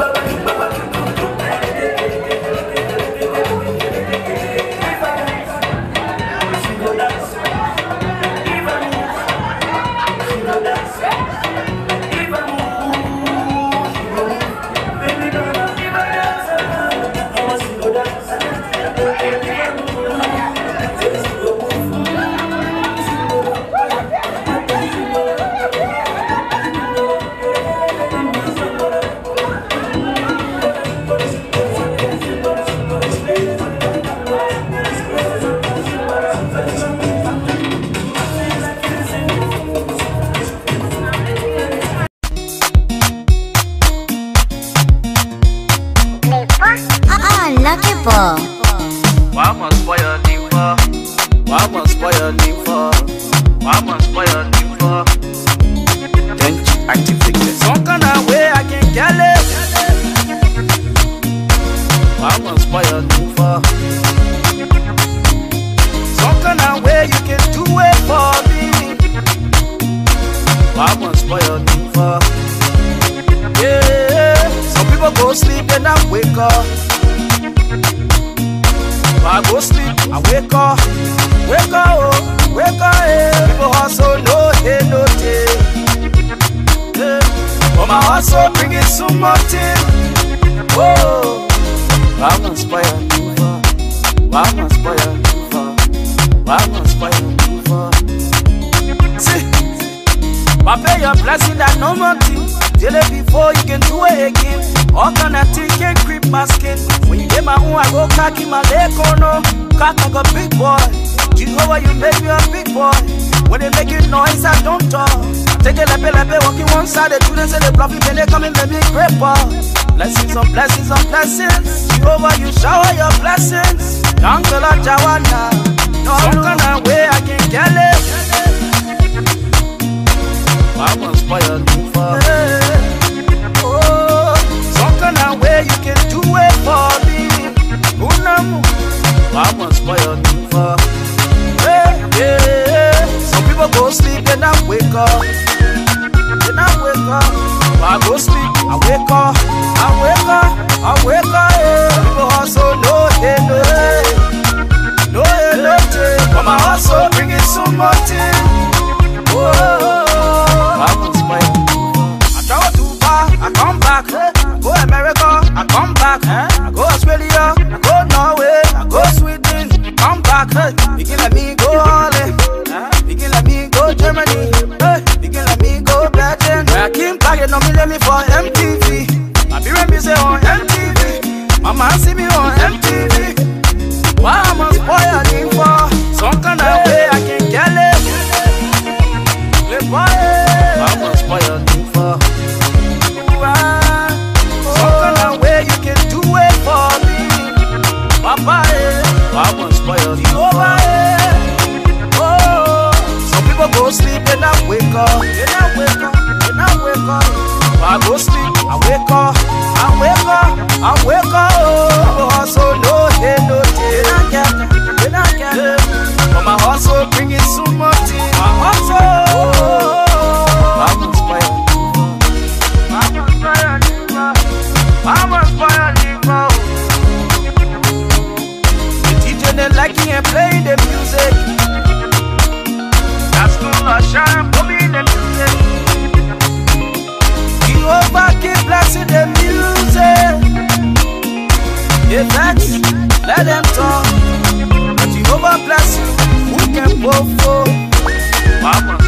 Bye-bye. Spoil your name for? Then activate it. Some kind of way I can get it. Spoil your name for? Some kind of way you can do it for me. Spoil your name for? Yeah, some people go sleep and I wake up. I go sleep, I wake up, wake up, must spoil you for? Why must spoil you for? Why must spoil you for? See, pay your blessing that no more it before you can do it again. All kind of thing can creep my skin. When you get my own, I go cocky my leg on no. Cock like a big boy. Jehovah, you make me a big boy. When they make it noise, I don't talk. Take a lepe lepe, walking one side, do this and they bluffing, then they come and make me great ball. Blessings on blessings on blessings. Jehovah, you shower your blessings. Angela Jawana. No, kind of way I can get it. I must spoil you for Oh, some kind of way you can do it for me. Unamu, I must spoil you for yeah, yeah. Some people go sleep and I wake up. Know me let me for MTV. I be when say on MTV, my man see me on MTV. But Jehovah